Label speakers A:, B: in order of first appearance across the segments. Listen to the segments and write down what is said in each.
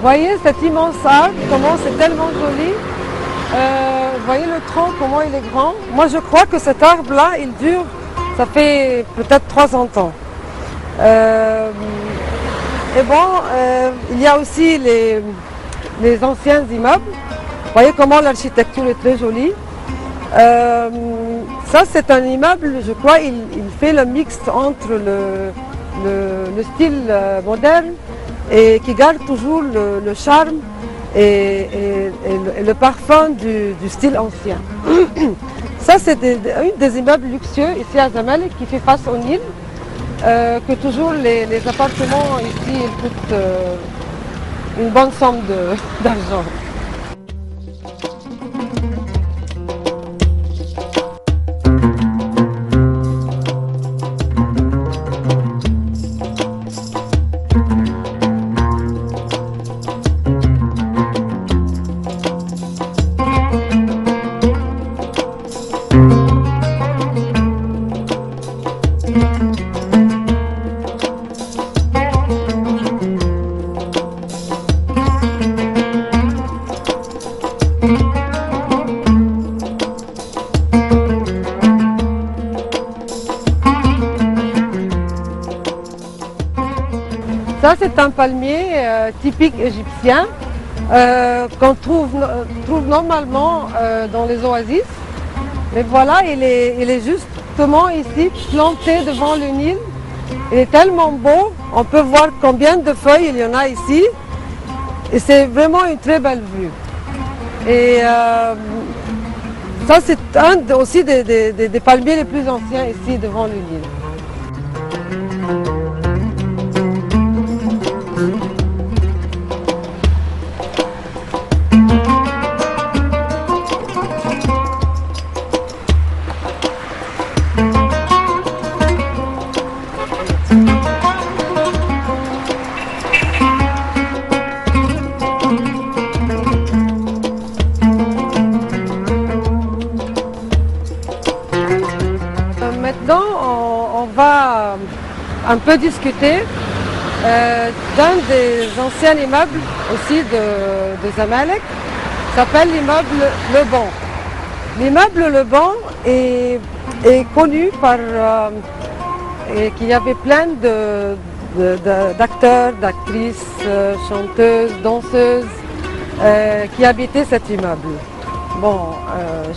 A: Voyez cet immense arbre, comment c'est tellement joli. Euh, voyez le tronc, comment il est grand. Moi, je crois que cet arbre-là, il dure, ça fait peut-être 300 ans. Euh, et bon, euh, il y a aussi les, anciens immeubles. Voyez comment l'architecture est très jolie. Ça, c'est un immeuble, je crois, il, fait le mix entre le, le- le style moderne et qui garde toujours le, charme et, le, parfum du, style ancien. Ça, c'est des- des- immeubles luxueux ici à Zamalek qui fait face au Nil, euh, que toujours les, appartements ici coûtent euh, une bonne somme d'argent. Ça, c'est un palmier euh, typique égyptien euh, qu'on trouve, trouve normalement euh, dans les oasis. Mais voilà, il est, il est justement ici, planté devant le Nil. Il est tellement beau, on peut voir combien de feuilles il y en a ici. Et c'est vraiment une très belle vue. Et euh, ça, c'est un aussi des- des palmiers les plus anciens ici devant le Nil. Un peu discuter euh, d'un des anciens immeubles aussi de, de Zamalek, s'appelle l'immeuble Le Bon. L'immeuble Le Bon est, est connu par euh, qu'il y avait plein de- d'acteurs, d'actrices, euh, chanteuses, danseuses qui habitaient cet immeuble. Bon,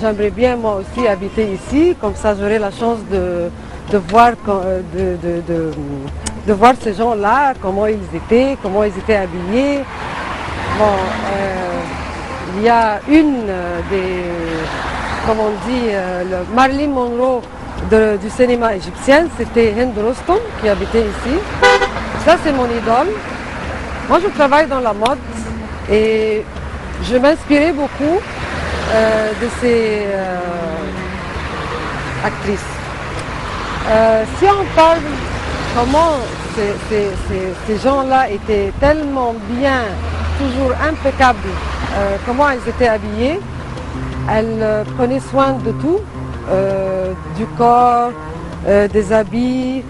A: j'aimerais bien moi aussi habiter ici, comme ça j'aurai la chance de, de voir, euh, de, de- de- voir ces gens-là, comment ils étaient, comment ils étaient habillés. Bon, euh, il y a une euh, des, comme on dit, euh, le Marilyn Monroe du cinéma égyptien, c'était Hind Rostom qui habitait ici. Ça, c'est mon idole. Moi, je travaille dans la mode et je m'inspirais beaucoup de ces actrices. Euh, si on parle comment ces, gens-là étaient tellement bien, toujours impeccables, euh, comment elles étaient habillées, elles prenaient soin de tout, euh, du corps, des habits.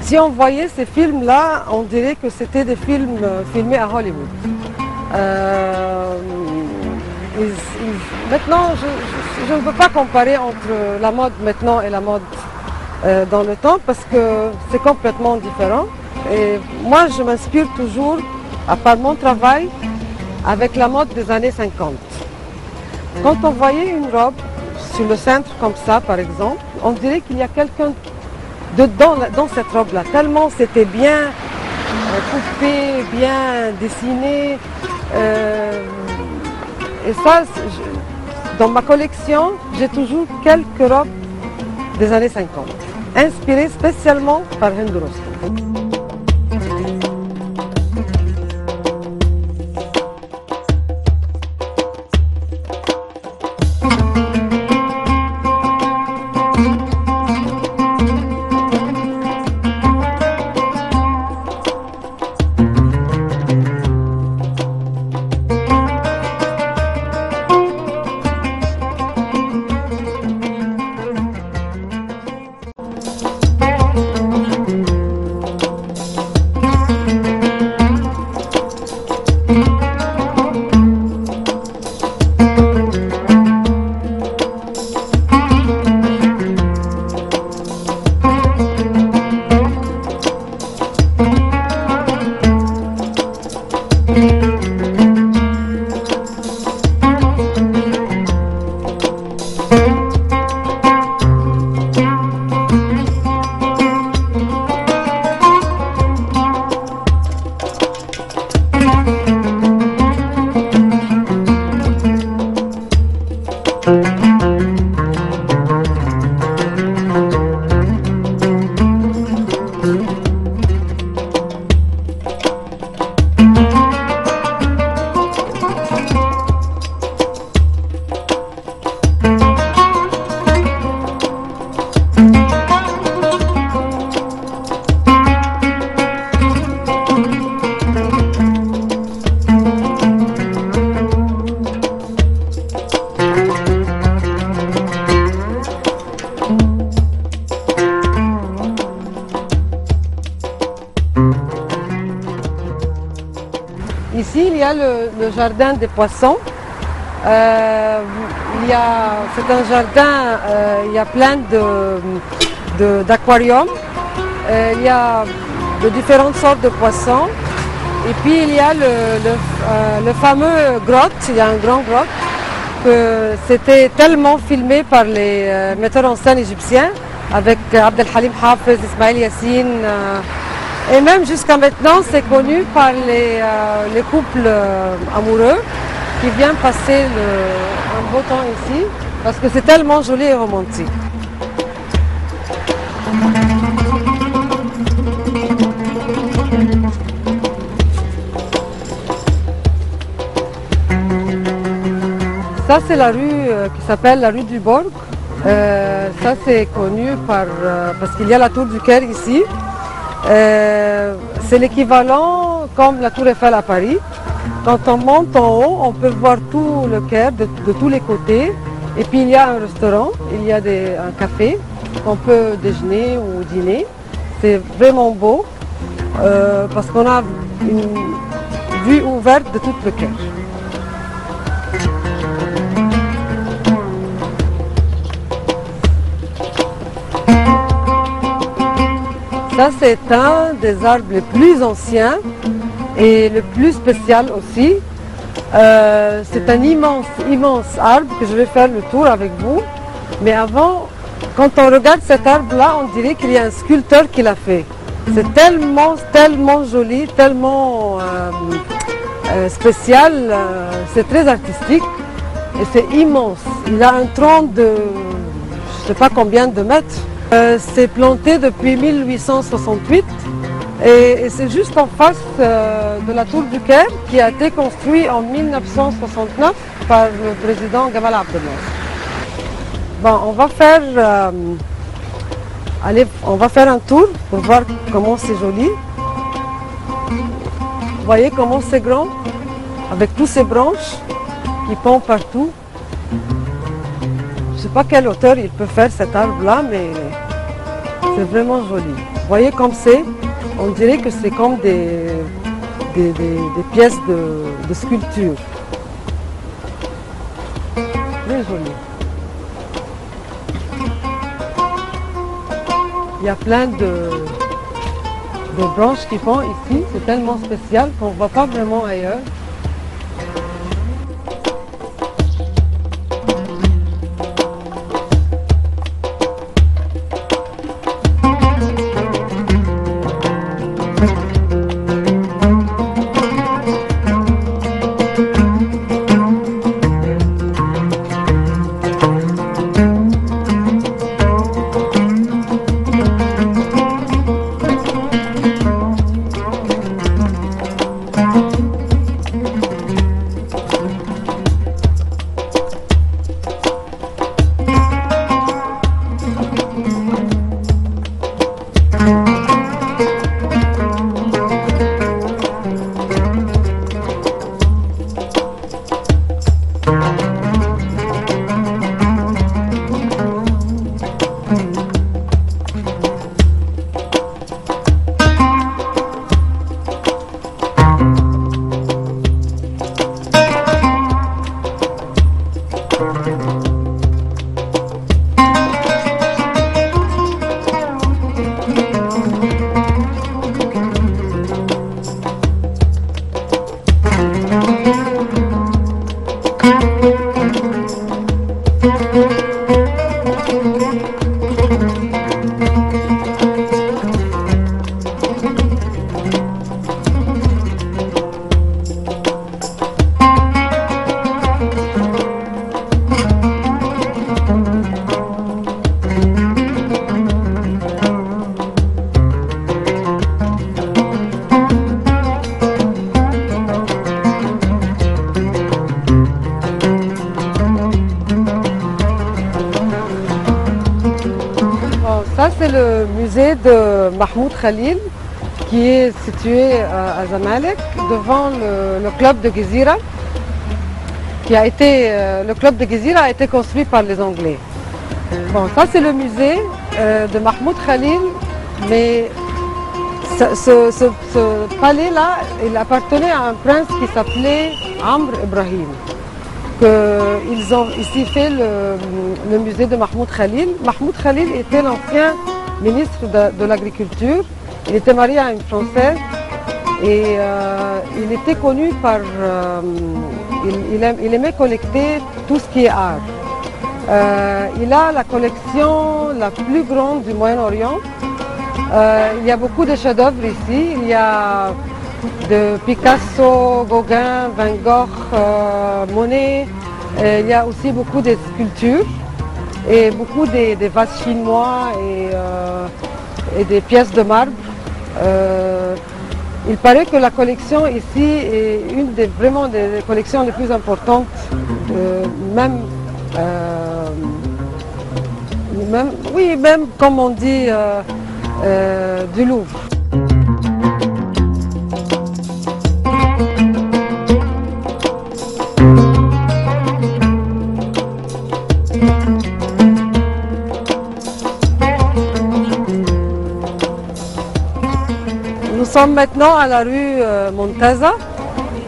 A: si on voyait ces films-là, on dirait que c'était des films filmés à Hollywood. Maintenant, je, ne peux pas comparer entre la mode maintenant et la mode euh, dans le temps parce que c'est complètement différent. Et moi, je m'inspire toujours, à part mon travail, avec la mode des années 50. Quand on voyait une robe sur le centre comme ça, par exemple, on dirait qu'il y a quelqu'un dedans dans cette robe-là. Tellement c'était bien euh, coupé, bien dessiné. euh, et ça, dans ma collection, j'ai toujours quelques robes des années 50, inspirées spécialement par Hind le, jardin des poissons. Euh, c'est un jardin, euh, il y a plein de, de- d'aquariums. Euh, il y a de différentes sortes de poissons. Et puis il y a le, le, euh, fameux grotte, il y a un grand grotte, que c'était tellement filmé par les metteurs en scène égyptiens, avec Abdel Halim Hafez, Ismail Yassine. Et même jusqu'à maintenant, c'est connu par les, euh, les couples euh, amoureux qui viennent passer un beau temps ici, parce que c'est tellement joli et romantique. Ça, c'est la rue euh, qui s'appelle la rue du Borg. Ça, c'est connu par, parce qu'il y a la tour du Caire ici. Euh, c'est l'équivalent comme la tour Eiffel à Paris. Quand on monte en haut, on peut voir tout le Caire de, tous les côtés. Et puis il y a un restaurant, il y a un café, on peut déjeuner ou dîner. C'est vraiment beau euh, parce qu'on a une vue ouverte de tout le Caire. Ça, c'est un des arbres les plus anciens et le plus spécial aussi. Euh, c'est un immense, immense arbre que je vais faire le tour avec vous. Mais avant, quand on regarde cet arbre-là, on dirait qu'il y a un sculpteur qui l'a fait. C'est tellement, tellement joli, tellement euh, euh, spécial. c'est très artistique et c'est immense. Il a un tronc de, je ne sais pas combien de mètres. Euh, c'est planté depuis 1868 et, c'est juste en face euh, de la tour du Caire qui a été construit en 1969 par le président Gamal Abdel. Bon, on va faire, euh, on va faire un tour pour voir comment c'est joli. Vous voyez comment c'est grand avec toutes ces branches qui pendent partout. Je ne sais pas quelle hauteur il peut faire cet arbre-là, mais c'est vraiment joli. Vous voyez comme c'est On dirait que c'est comme des, des, pièces de, de sculpture. Très joli. Il y a plein de, de branches qui font ici. C'est tellement spécial qu'on ne voit pas vraiment ailleurs. Bon, Khalil qui est situé euh, à Zamalek devant le, club de Gezira. Qui a été, euh, le club de Gezira a été construit par les Anglais. Bon, ça, c'est le musée euh, de Mahmoud Khalil, mais Ce, palais-là, il appartenait à un prince qui s'appelait Amr Ibrahim. ils ont ici fait le, musée de Mahmoud Khalil. Mahmoud Khalil était l'ancien ministre de, l'Agriculture. Il était marié à une Française et euh, il était connu par... Euh, il, aimait collecter tout ce qui est art. Euh, il a la collection la plus grande du Moyen-Orient. il y a beaucoup de chefs-d'œuvre ici. Il y a de Picasso, Gauguin, Van Gogh, Monet. il y a aussi beaucoup de sculptures et beaucoup des, vases chinois et, des pièces de marbre. Il paraît que la collection ici est une des vraiment des collections les plus importantes, euh, même, euh, même, oui, même comme on dit, euh, du Louvre. Sommes maintenant à la rue euh, Montaza.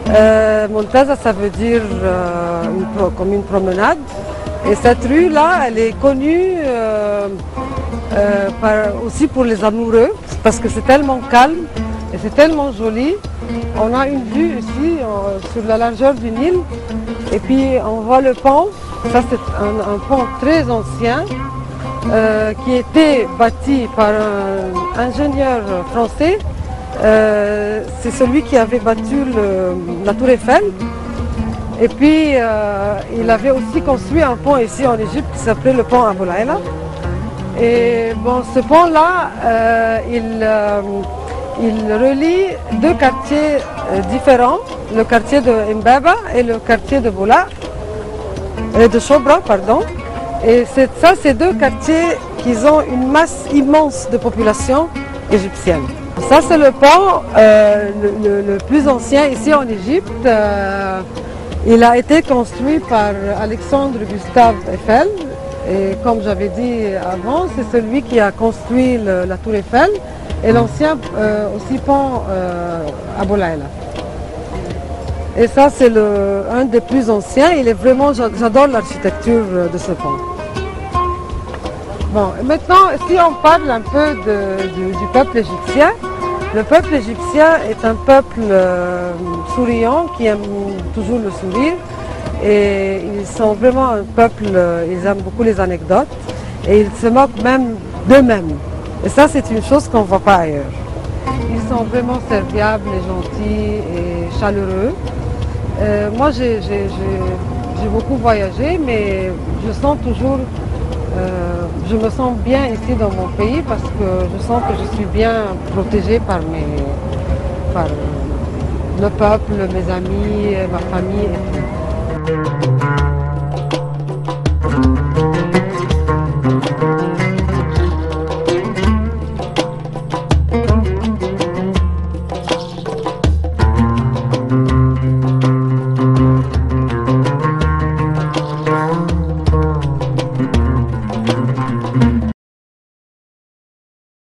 A: Euh, Montaza, ça veut dire euh, comme une promenade. Et cette rue-là, elle est connue aussi pour les amoureux, parce que c'est tellement calme et c'est tellement joli. On a une vue ici sur la largeur du Nil. Et puis on voit le pont. Ça, c'est un, pont très ancien qui était bâti par un ingénieur français euh, c'est celui qui avait battu la tour Eiffel. Et puis, euh, il avait aussi construit un pont ici en Égypte qui s'appelait le pont Abou Et ce pont-là, euh, il, relie deux quartiers différents, le quartier de Mbaba et le quartier de Boula, de Chobra, pardon. Et ça, c'est deux quartiers qui ont une masse immense de population égyptienne. Ça, c'est le pont euh, le, plus ancien ici en Égypte. Euh, il a été construit par Alexandre Gustave Eiffel. Et comme j'avais dit avant, c'est celui qui a construit la tour Eiffel et l'ancien euh, aussi pont à Bolaïla. Et ça, c'est un des plus anciens. Il est vraiment, j'adore l'architecture de ce pont. Bon, maintenant, si on parle un peu du peuple égyptien, le peuple égyptien est un peuple euh, souriant qui aime toujours le sourire et ils sont vraiment un peuple, euh, ils aiment beaucoup les anecdotes et ils se moquent même d'eux-mêmes. Et ça c'est une chose qu'on ne voit pas ailleurs. Ils sont vraiment serviables et gentils et chaleureux. Euh, moi j'ai beaucoup voyagé mais je sens toujours euh, je me sens bien ici dans mon pays parce que je sens que je suis bien protégée par, mes, par le peuple, mes amis, ma famille.